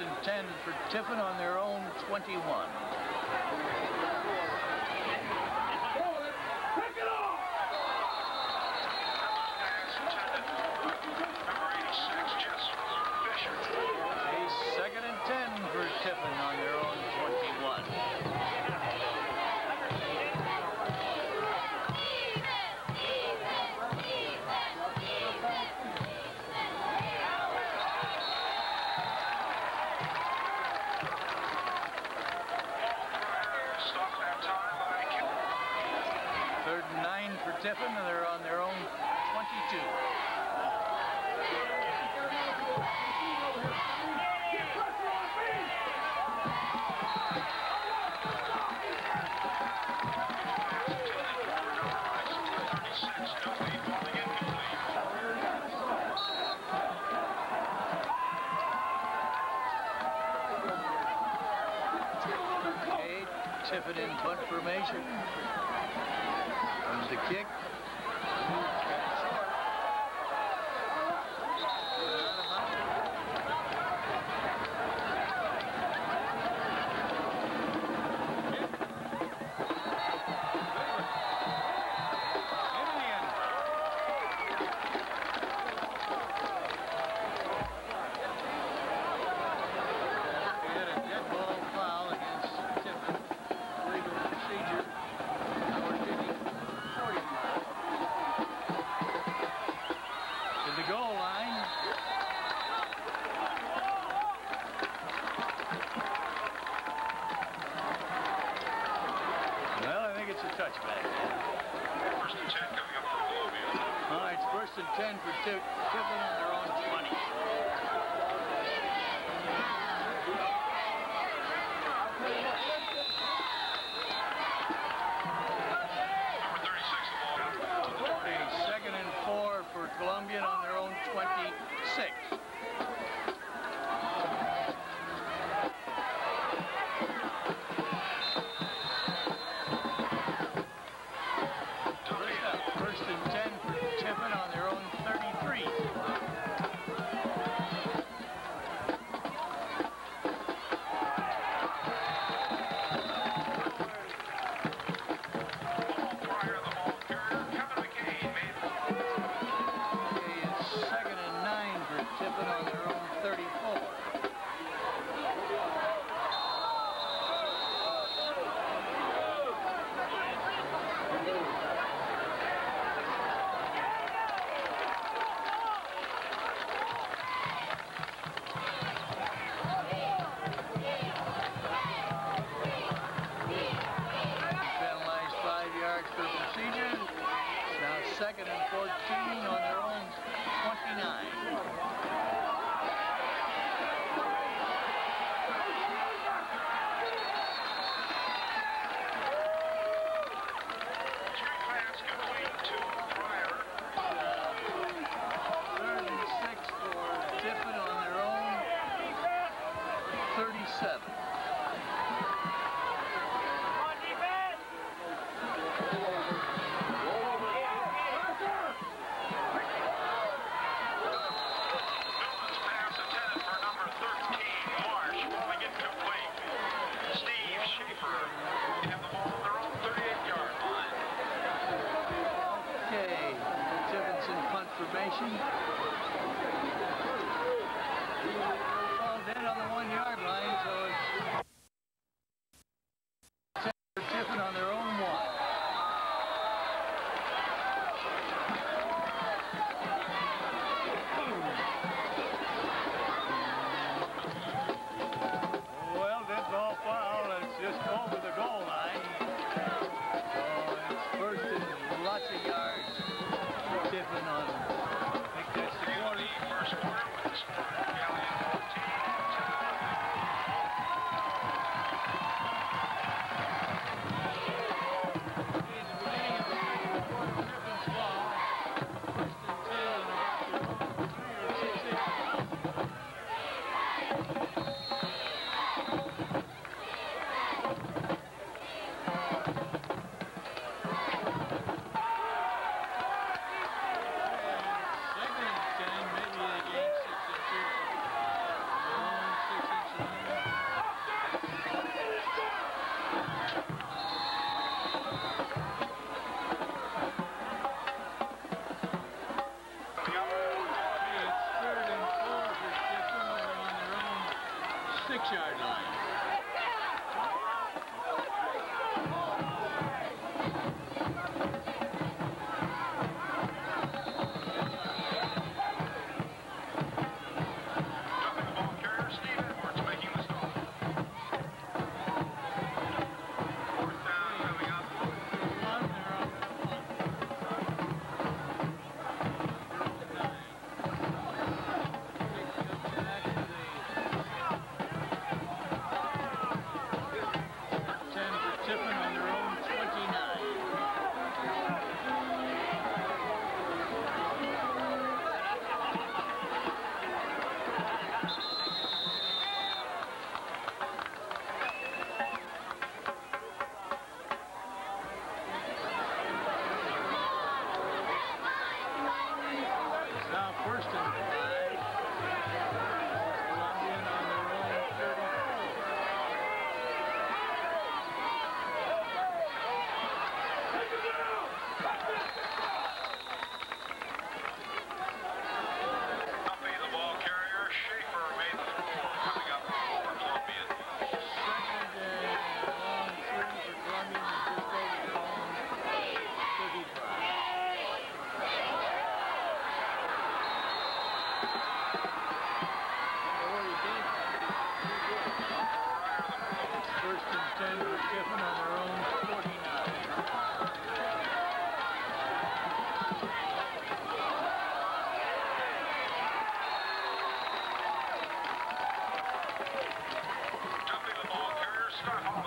and 10 for Tiffin on their own 21. Second and 10 for Tiffin on their seven, and they're on their own 22. in punt formation. Comes the kick.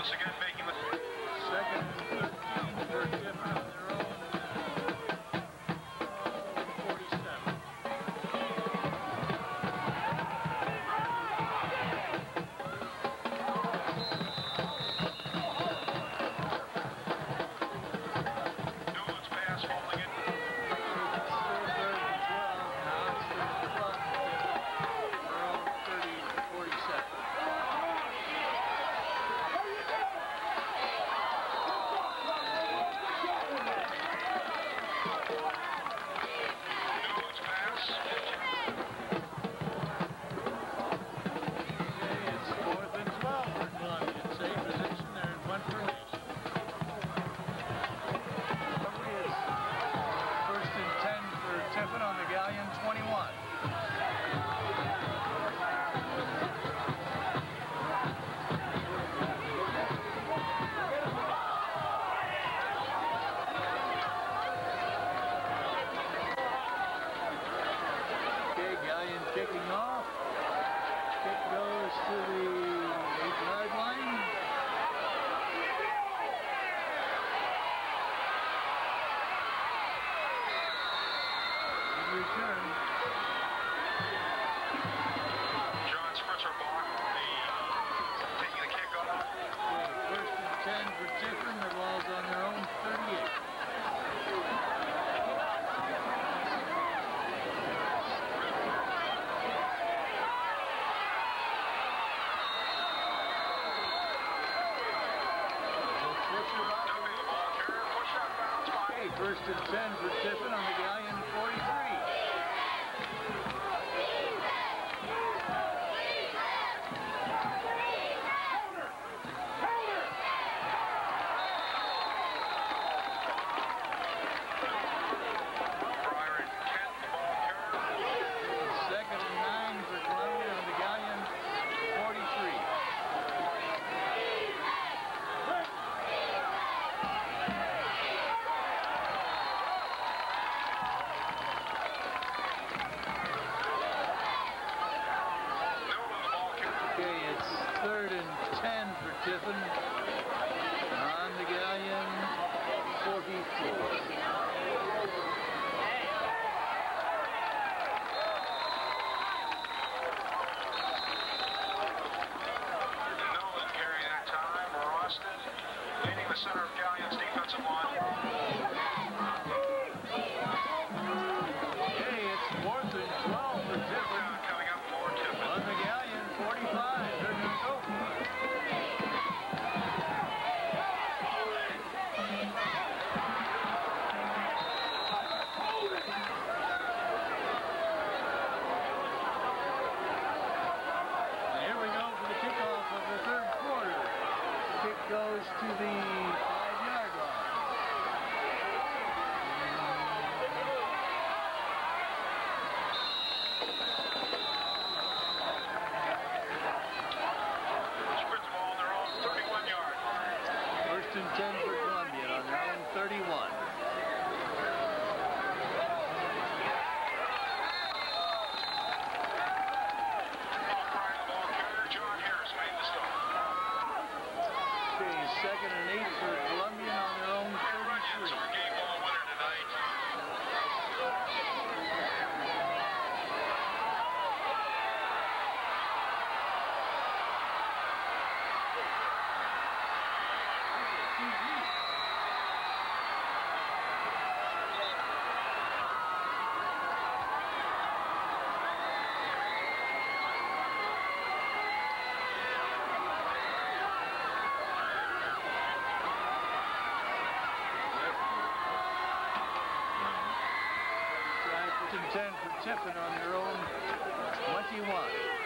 Columbus again making the return. John Spritzerbach uh, taking the kick off. First and 10 for Tiffin. The ball's on their own 38. first and 10 for Tiffin on the guy. offensive line. Captain Denver. 10 for Tiffin on their own 21.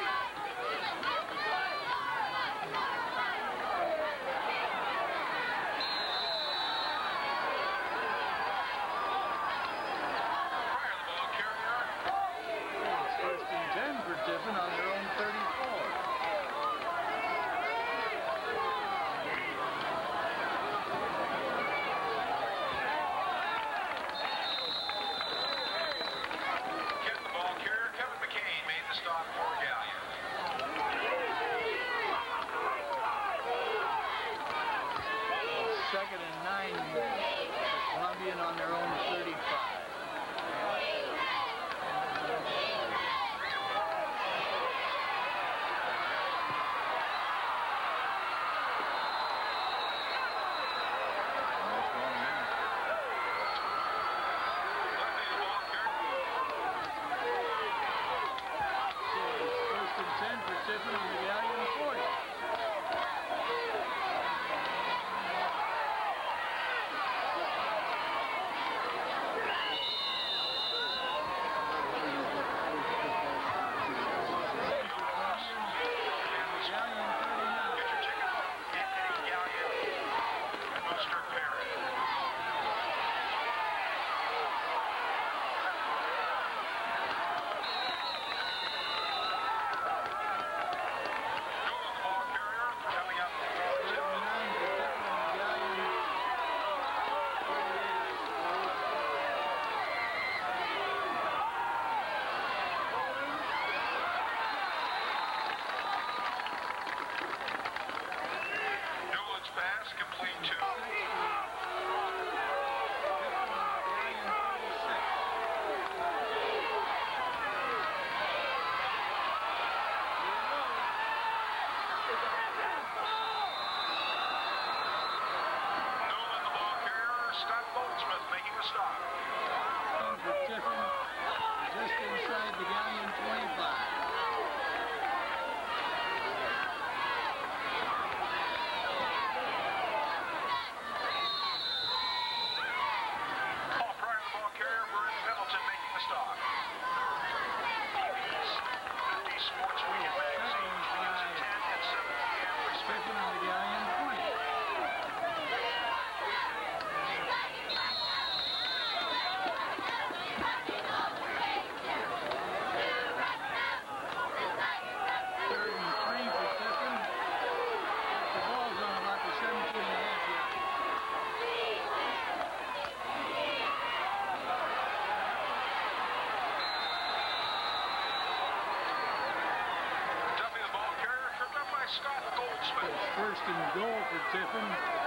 stop. Tiffin.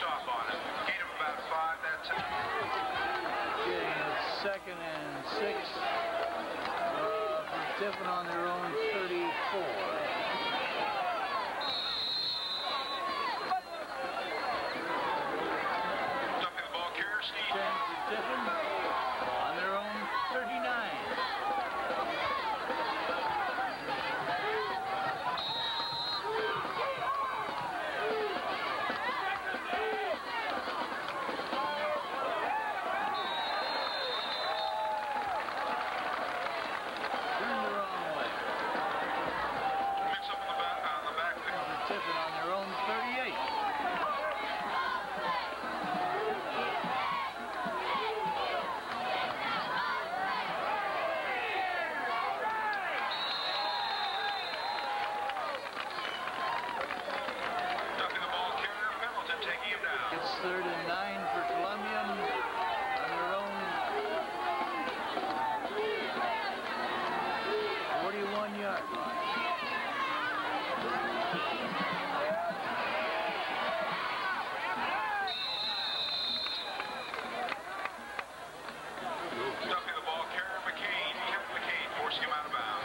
stop on him. Gained him about five, that's it. Getting second and six. Uh, Tiffin on their own. out of bounds.